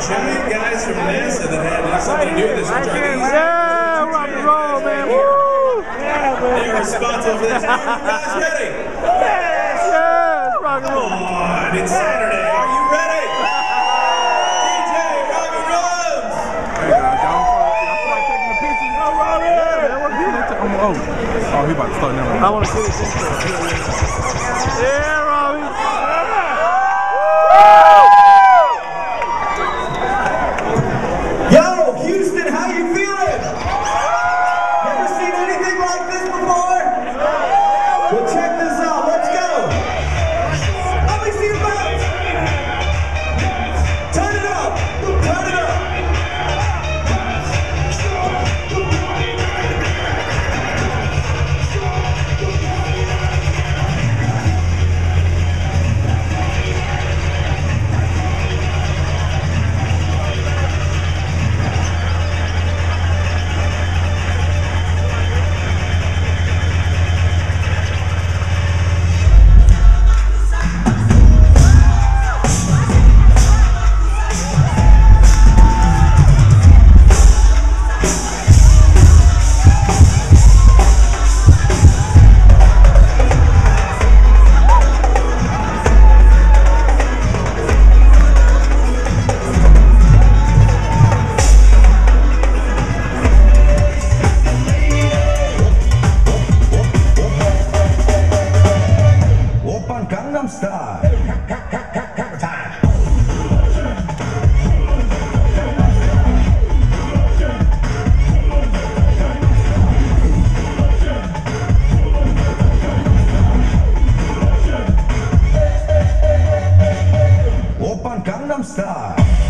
giant guys from NASA that had something to do with this. Which are these? Yeah, rock and roll, man. Woo! Yeah, man. They are responsible for this. Are you guys ready? Yes, rock and roll. Come on, it's Saturday. Are you ready? DJ RaviDrums. Oh, oh, he about to start now. I want to see this intro. Yeah, 그렇지. Gangnam Style.